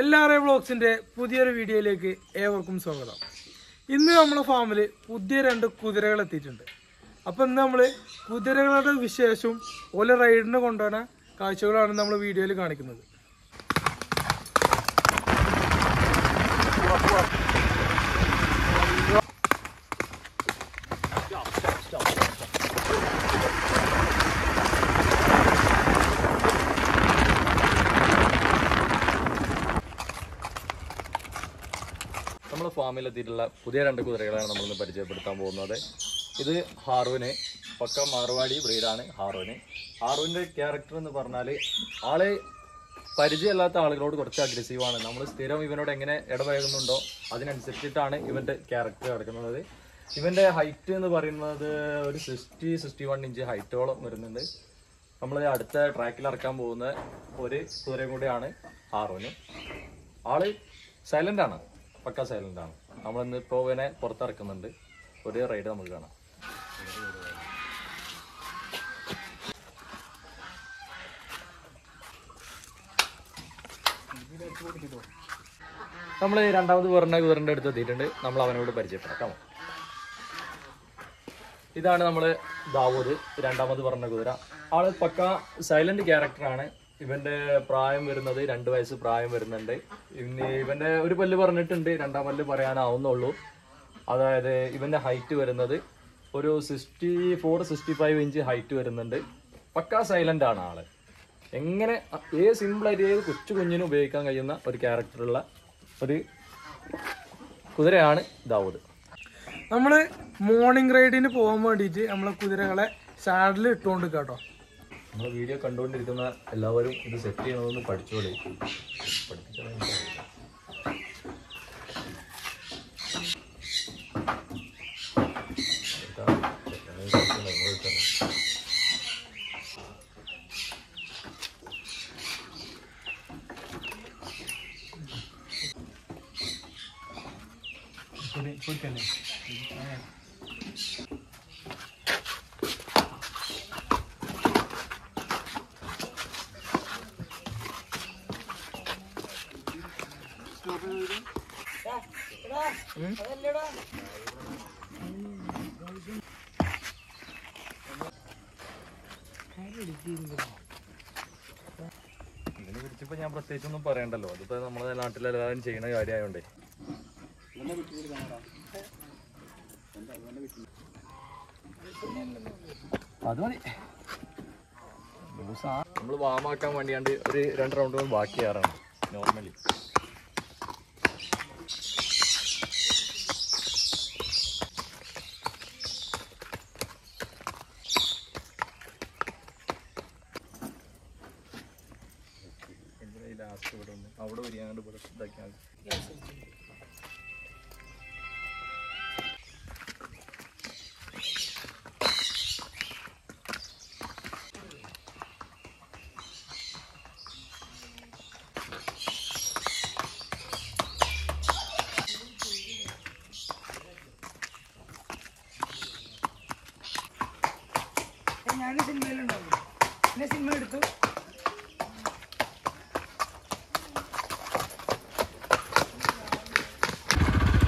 എല്ലാവരെയും വ്ളോഗ്സിന്റെ പുതിയൊരു വീഡിയോയിലേക്ക് ഏവർക്കും സ്വാഗതം. ഇന്ന് നമ്മളെ ഫാമിൽ പുതിയ രണ്ട് കുതിരകൾ എത്തിയിട്ടുണ്ട്. അപ്പോൾ ഇന്ന് നമ്മൾ കുതിരകളുടെ വിശേഷവും ഓല റൈഡിനെ കൊണ്ടുവന്ന കാഴ്ചകളാണ് നമ്മൾ വീഡിയോയിൽ കാണിക്കുന്നത്. നമ്മുടെ ഫാമിൽ എത്തിയിട്ടുള്ള പുതിയ രണ്ട് കുതിരകളാണ് നമ്മളിന്ന് പരിചയപ്പെടുത്താൻ പോകുന്നത്. ഇത് ഹാറുവിന് പക്ക മാറുവാടി ബ്രീഡാണ് ഹാറുവിന് ഹാറുവിന്റെ ക്യാരക്ടർ എന്ന് പറഞ്ഞാൽ ആളെ പരിചയമില്ലാത്ത ആളുകളോട് കുറച്ച് അഗ്രസീവാണ് നമ്മൾ സ്ഥിരം ഇവനോട് എങ്ങനെ ഇടപഴകുന്നുണ്ടോ അതിനനുസരിച്ചിട്ടാണ് ഇവന്റെ ക്യാരക്ടർ കിടക്കുന്നത് ഇവന്റെ ഹൈറ്റ് എന്ന് പറയുന്നത് ഒരു സിക്സ്റ്റി സിക്സ്റ്റി വൺ ഇഞ്ച് ഹൈറ്റോളം വരുന്നുണ്ട്. നമ്മൾ അടുത്ത ട്രാക്കിൽ ഇറക്കാൻ പോകുന്ന ഒരു കുതിരയും കൂടിയാണ് ഹാറുവിന് ആൾ സൈലന്റ് ആണ്. പക്ക സൈലന്റ് ആണ്. നമ്മൾ ഇന്ന് ഇപ്പോൾ ഇവനെ പുറത്തിറക്കുന്നുണ്ട്. ഒരു റൈഡ് നമുക്ക് കാണാം. നമ്മൾ രണ്ടാമത് വേറെ കുതിരന്റെ അടുത്ത് എത്തിയിട്ടുണ്ട്. നമ്മൾ അവനോട് പരിചയപ്പെടാം. ഇതാണ് നമ്മൾ ദാവൂദ്. രണ്ടാമത് പറഞ്ഞ കുതിര ആൾ പക്ക സൈലന്റ് ക്യാരക്ടറാണ് ഇവന്റെ പ്രായം വരുന്നത് രണ്ട് വയസ്സ് പ്രായം വരുന്നുണ്ട്. ഇനി ഇവന്റെ ഒരു പല്ല് പറഞ്ഞിട്ടുണ്ട്. രണ്ടാം പല്ല് പറയാനാവുന്നുള്ളൂ. അതായത് ഇവന്റെ ഹൈറ്റ് വരുന്നത് ഒരു sixty four sixty five inch height വരുന്നുണ്ട്. പക്ക സൈലന്റ് ആണ് ആൾ. എങ്ങനെ ഏത് സിമ്പിളായിട്ട് ഏത് കൊച്ചു കുഞ്ഞിനും ഉപയോഗിക്കാൻ കഴിയുന്ന ഒരു ക്യാരക്ടറുള്ള ഒരു കുതിരയാണ് ദാവൂദ് നമ്മൾ മോർണിംഗ് റൈഡിന് പോകാൻ വേണ്ടിയിട്ട് നമ്മളെ കുതിരകളെ സാഡിൽ ഇട്ടുകൊണ്ട് കേട്ടോ നമ്മൾ വീഡിയോ കണ്ടുകൊണ്ടിരിക്കുന്ന എല്ലാവരും ഇത് സെറ്റ് ചെയ്യണമെന്ന് പഠിച്ചോളി എനിക്കറിയില്ല. ഇതിനെ കുറിച്ചിപ്പോ ഞാൻ പ്രത്യേകിച്ചൊന്നും പറയണ്ടല്ലോ. അതിപ്പോ നമ്മുടെ നാട്ടിലെല്ലാവരും ചെയ്യുന്ന കാര്യമായോണ്ടേ. അത് മതി. നമ്മൾ വാമാക്കാൻ വേണ്ടിയാണ്ട് ഒരു രണ്ട് റൗണ്ട് ബാക്കി ചെയ്യാറാണ് നോർമലി ലാസ്റ്റ് ഇവിടെ ഉണ്ട്. അവിടെ വരികയാണ്ട് ഇവിടെ ഇതാക്കിയാൽ ഞാനും സിനിമയിലുണ്ടാവും എന്നെ സിനിമ എടുത്തു.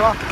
哥